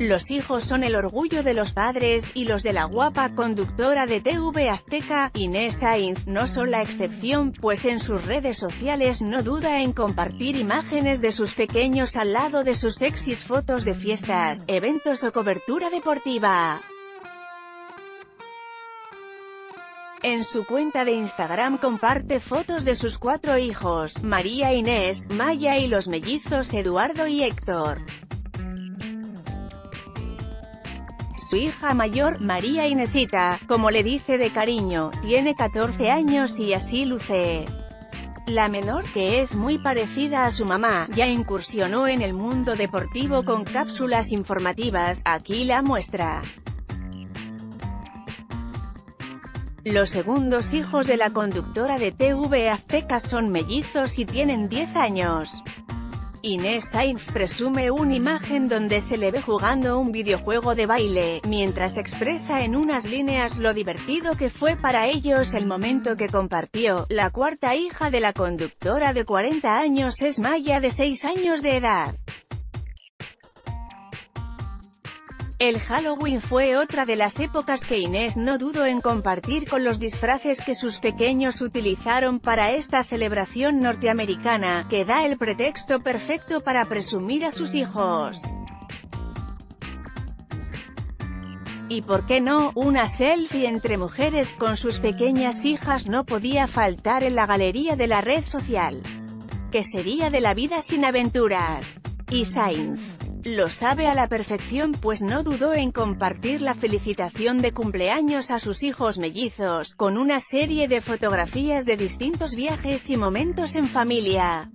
Los hijos son el orgullo de los padres, y los de la guapa conductora de TV Azteca, Inés Sainz, no son la excepción, pues en sus redes sociales no duda en compartir imágenes de sus pequeños al lado de sus sexys fotos de fiestas, eventos o cobertura deportiva. En su cuenta de Instagram comparte fotos de sus cuatro hijos, María Inés, Maya y los mellizos Eduardo y Héctor. Su hija mayor, María Inesita, como le dice de cariño, tiene 14 años y así luce. La menor, que es muy parecida a su mamá, ya incursionó en el mundo deportivo con cápsulas informativas, aquí la muestra. Los segundos hijos de la conductora de TV Azteca son mellizos y tienen 10 años. Inés Sainz presume una imagen donde se le ve jugando un videojuego de baile, mientras expresa en unas líneas lo divertido que fue para ellos el momento que compartió. La cuarta hija de la conductora de 40 años es Maya de 6 años de edad. El Halloween fue otra de las épocas que Inés no dudó en compartir con los disfraces que sus pequeños utilizaron para esta celebración norteamericana, que da el pretexto perfecto para presumir a sus hijos. Y por qué no, una selfie entre mujeres con sus pequeñas hijas no podía faltar en la galería de la red social. ¿Qué sería de la vida sin aventuras? Y Sainz. Lo sabe a la perfección pues no dudó en compartir la felicitación de cumpleaños a sus hijos mellizos, con una serie de fotografías de distintos viajes y momentos en familia.